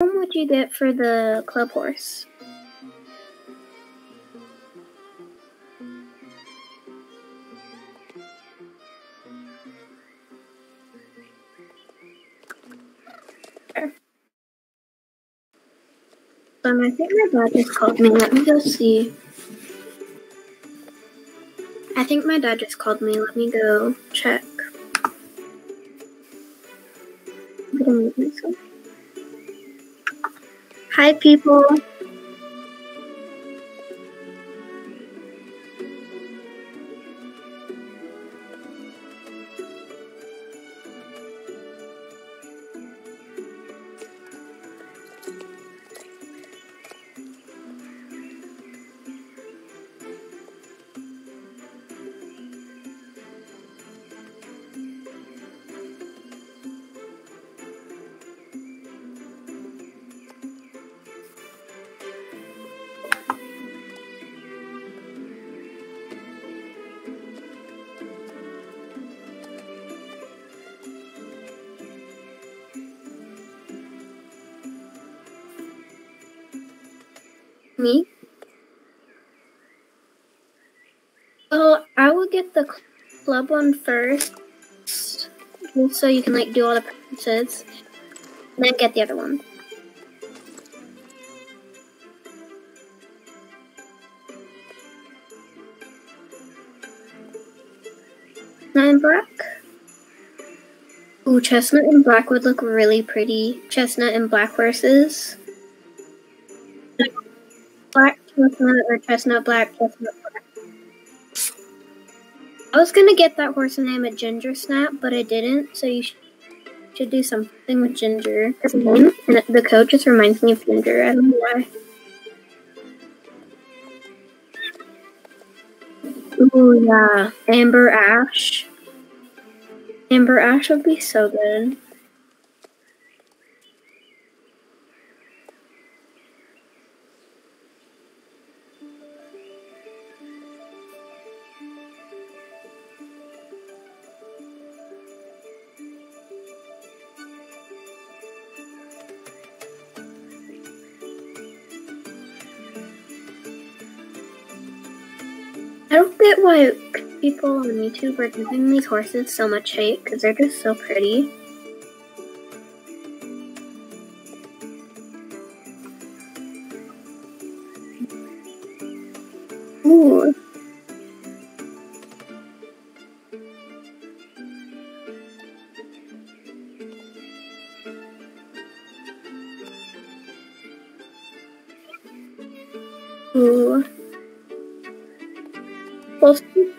much would you get for the club horse? Um, I think my dad just called me. Let me go see. I think my dad just called me. Let me go check. I'm gonna myself. Hi, people. Me? Well, I will get the cl- club one first, so you can like do all the purchases, and then get the other one. And black. Ooh, chestnut and black would look really pretty. Chestnut and black horses. Chestnut or chestnut black chestnut black. I was gonna get that horse name a Ginger Snap, but I didn't. So you sh- should do something with Ginger. And the coat just reminds me of Ginger. I don't know why. Ooh yeah, Amber Ash. Amber Ash would be so good. Why people on YouTube are giving these horses so much hate because they're just so pretty.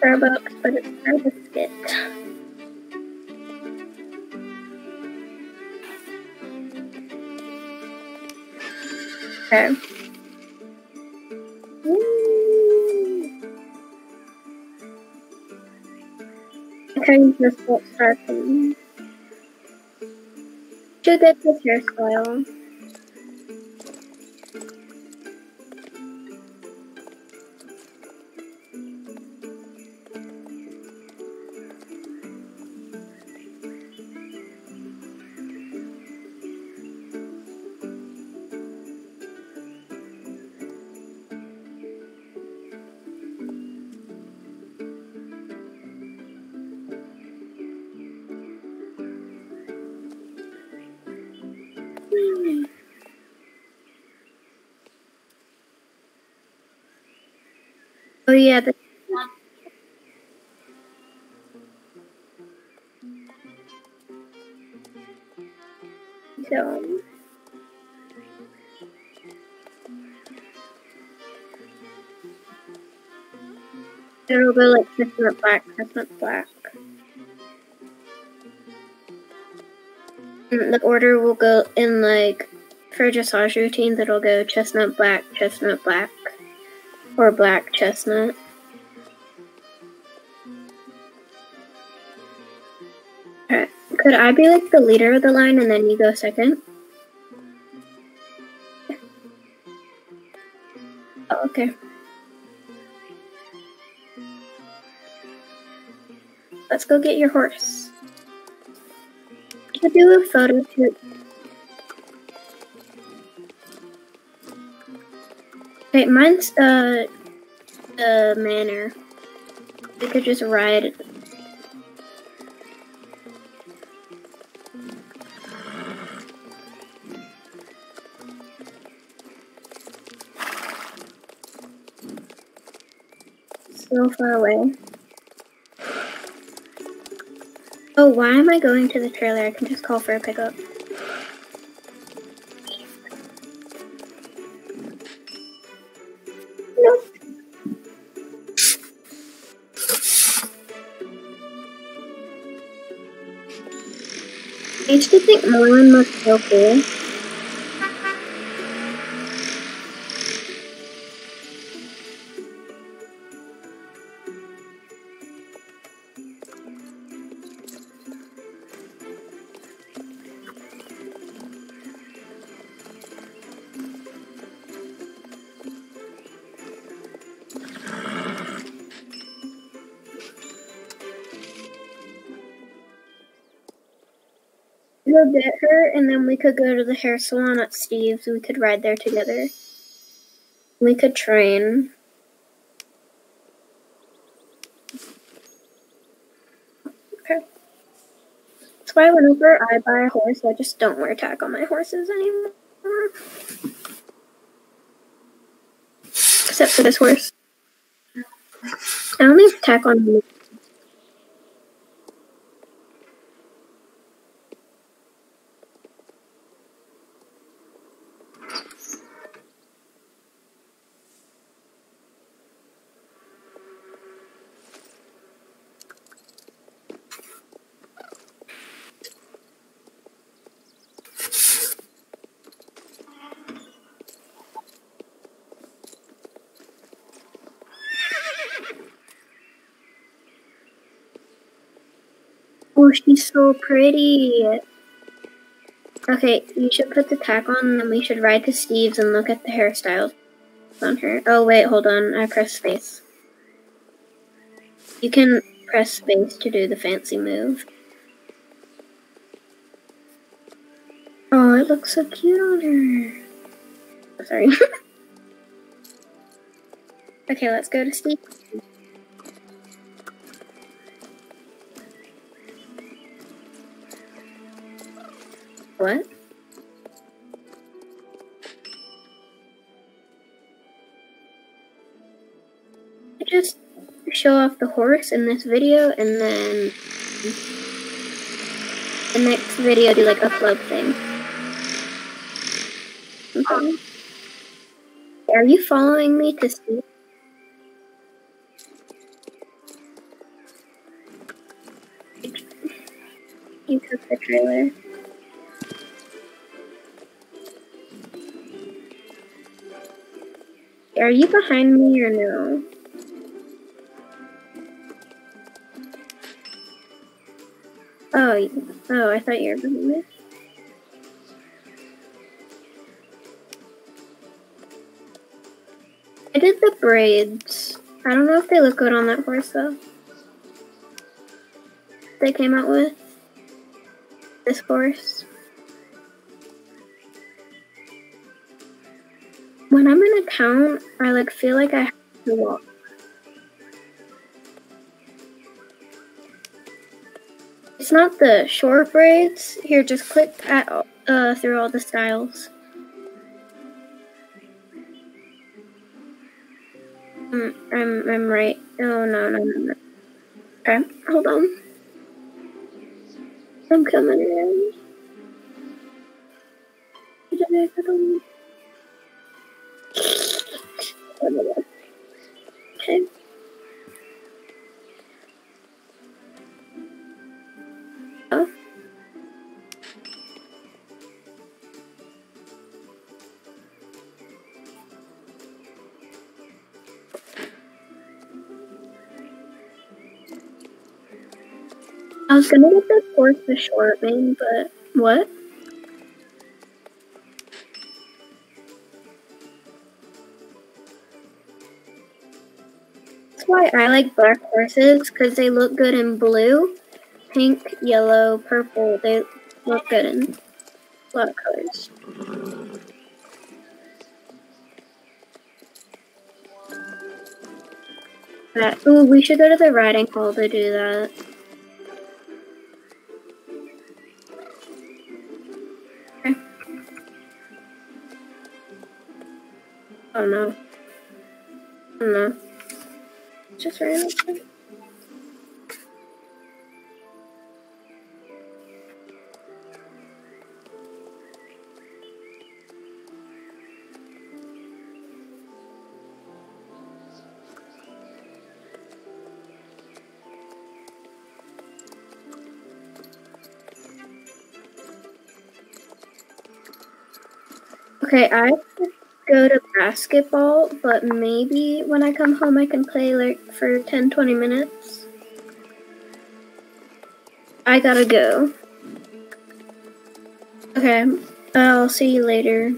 Starbucks, but it's not a biscuit. Okay. I of just won't start from. Should get this hairstyle. Oh yeah, the so it'll go like chestnut black, chestnut black. And the order will go in like for dressage routines. It'll go chestnut black, chestnut black, or black chestnut. Could I be like the leader of the line and then you go second? Oh, okay. Let's go get your horse. Could do a photo shoot. Okay, mine's uh the manor. We could just ride. So far away. Oh, why am I going to the trailer? I can just call for a pickup. I used to think Merlin was so. Go get her, and then we could go to the hair salon at Steve's. We could ride there together. We could train. Okay. That's why whenever I buy a horse, I just don't wear tack on my horses anymore. Except for this horse. I only have tack on She's so pretty. Okay, you should put the tack on, and then we should ride to Steve's and look at the hairstyles on her. Oh, wait, hold on. I press space. You can press space to do the fancy move. Oh, it looks so cute on her. Sorry. okay, let's go to Steve. What? I just show off the horse in this video and then the next video do like a club thing. Okay. Are you following me to see? You took the trailer. Are you behind me or no? Oh, oh, I thought you were behind me. I did the braids. I don't know if they look good on that horse though. They came out with this horse. When I'm in a town, I like feel like I have to walk. It's not the short braids. Here, just click at, uh, through all the styles. Mm, I'm I'm right. Oh no no no no. Okay, hold on. I'm coming in. Okay. I was gonna get the fourth the short mane, but what? Why I like black horses because they look good in blue, pink, yellow, purple. They look good in a lot of colors. that. Ooh, we should go to the riding hall to do that. Okay. Oh no. Oh no. Just random. Okay, I have to go to basketball, but maybe when I come home I can play like for 10 20 minutes. I gotta go. Okay, I'll see you later.